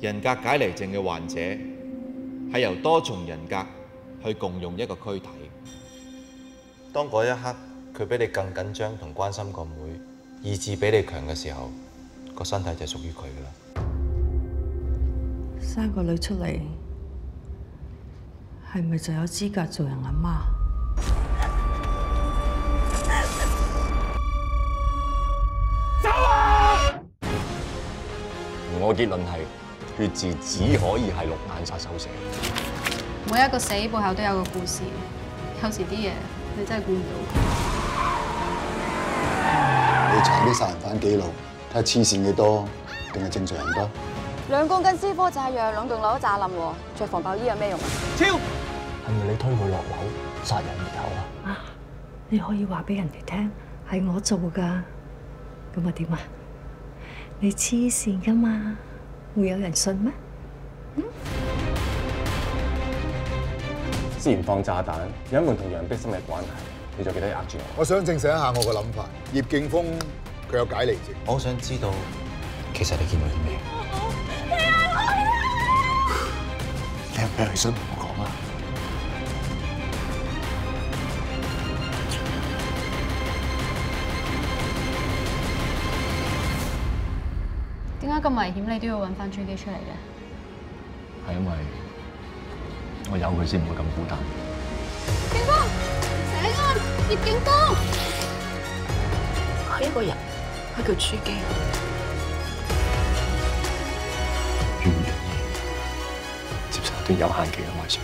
人格解離症嘅患者係由多重人格去共用一個軀體。當嗰一刻佢比你更緊張同關心個妹，意志比你強嘅時候，個身體就屬於佢噶啦。生個女出嚟，係咪就有資格做人阿媽？我結論係血字只可以係綠眼殺手寫。每一個死背后都有個故事，有時啲嘢你真係估唔到。你查啲殺人犯記錄，睇下黐線嘅多，定係正常人多？兩公斤私科炸藥，兩棟樓都炸冧喎，着防爆衣有咩用啊？超，係咪你推佢落樓殺人灭口啊？啊！你可以話俾人哋聽係我做㗎，咁啊點啊？你黐線㗎嘛，會有人信咩？之前放炸彈，有一門同杨碧心嘅關係，你就記得呃住我。我想證實一下我嘅諗法。葉敬峰佢有解離症，我想知道，其實你見到啲咩？你有咩係想同我講啊？點解咁危險你都要揾翻專機出嚟嘅？係因為我有佢先唔會咁孤單。警方，請啊！葉警方，佢一個人，佢叫書記。願唔願意接受一段有限期嘅愛情？